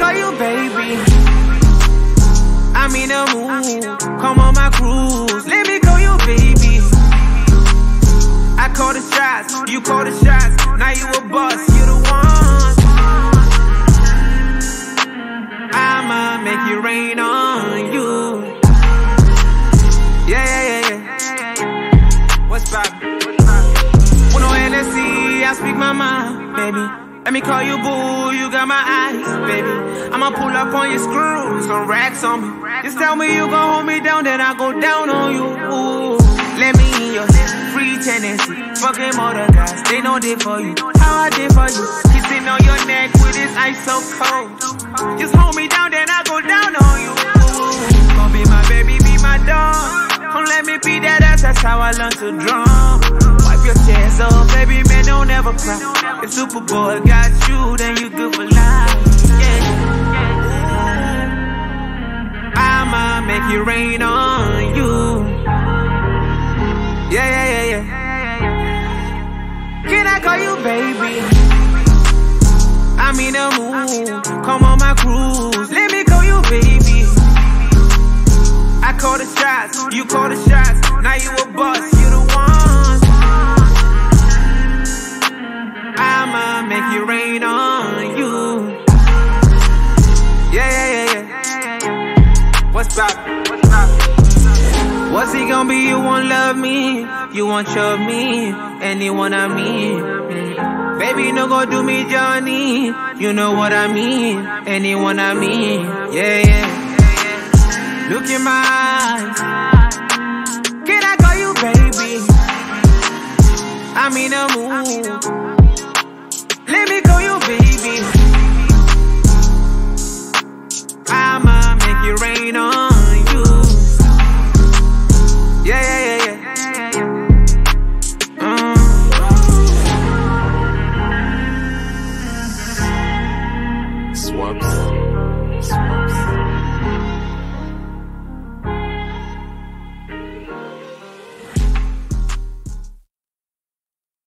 call you baby. I'm in a mood, come on my cruise, let me call you baby. I call the shots, you call the shots, now you a boss, you the one. I'ma make it rain on you. Yeah, yeah, yeah, yeah. What's poppin'? When no Hennessy, I speak my mind, baby. Let me call you boo, you got my eyes, baby. I'ma pull up on your screw, some racks on me. Just tell me you gon' hold me down, then I go down on you. Ooh. Let me in your free tendency. Fucking motor guys, they know they for you. How I did for you. Kissing on your neck with this ice so cold. Just hold me down, then I go down on you. Ooh. Gon' be my baby, be my dog. Don't let me be that ass, that's how I learned to drum. Wipe your tears off, baby, man, don't ever cry. If Superboy got you, then you good for life. It rain on you. Yeah, yeah, yeah, yeah. Can I call you baby? I'm in the mood. Come on my cruise. Let me call you baby. I call the shots, you call the shots. Now you a boss, you the What's up? What's up? What's he gonna be? You won't love me, you won't love me, anyone I mean. Mm. Baby, no go do me, Johnny. You know what I mean, anyone I mean. Yeah, yeah. Look in my eyes. Can I call you baby? I'm in a mood. Let me call you baby. Smile.